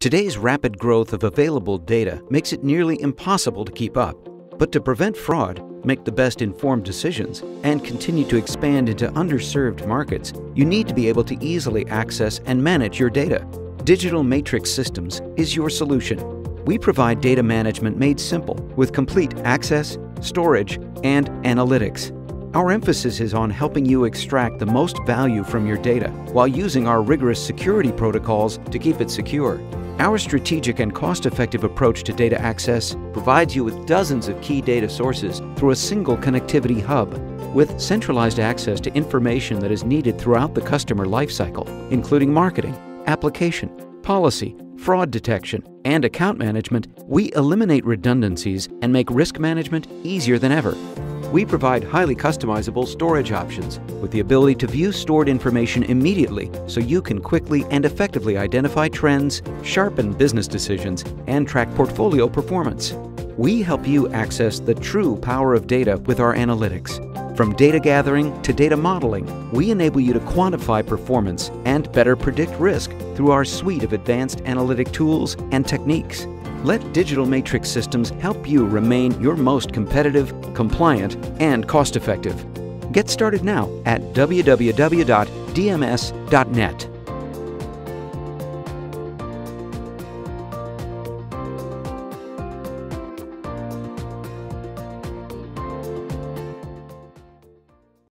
Today's rapid growth of available data makes it nearly impossible to keep up. But to prevent fraud, make the best informed decisions, and continue to expand into underserved markets, you need to be able to easily access and manage your data. Digital Matrix Systems is your solution. We provide data management made simple with complete access, storage, and analytics. Our emphasis is on helping you extract the most value from your data while using our rigorous security protocols to keep it secure. Our strategic and cost-effective approach to data access provides you with dozens of key data sources through a single connectivity hub with centralized access to information that is needed throughout the customer lifecycle, including marketing, application, policy, fraud detection, and account management, we eliminate redundancies and make risk management easier than ever. We provide highly customizable storage options with the ability to view stored information immediately so you can quickly and effectively identify trends, sharpen business decisions, and track portfolio performance. We help you access the true power of data with our analytics. From data gathering to data modeling, we enable you to quantify performance and better predict risk through our suite of advanced analytic tools and techniques. Let Digital Matrix Systems help you remain your most competitive, compliant, and cost effective. Get started now at www.dms.net.